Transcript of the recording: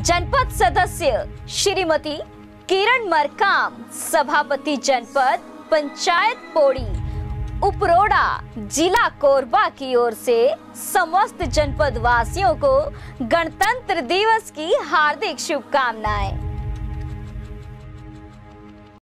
जनपद सदस्य श्रीमती किरण मरकाम, सभापति जनपद पंचायत पोड़ी, उपरोड़ा जिला कोरबा की ओर से समस्त जनपद वासियों को गणतंत्र दिवस की हार्दिक शुभकामनाएँ।